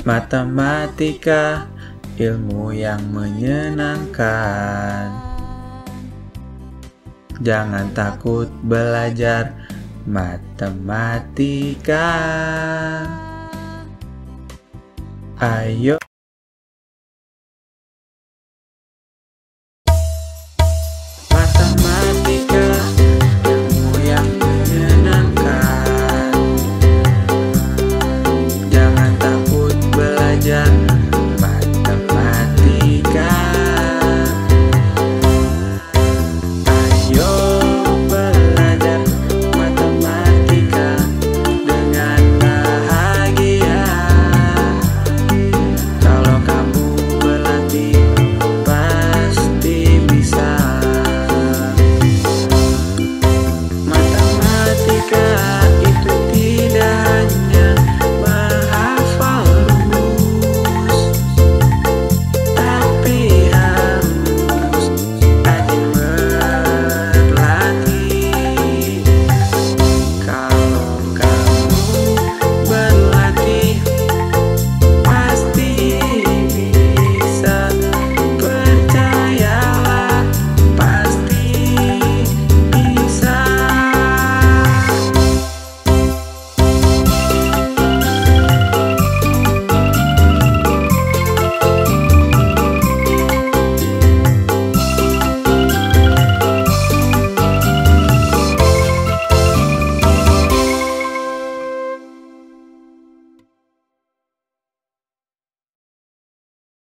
Matematika ilmu yang menyenangkan. Jangan takut belajar matematika. Ayo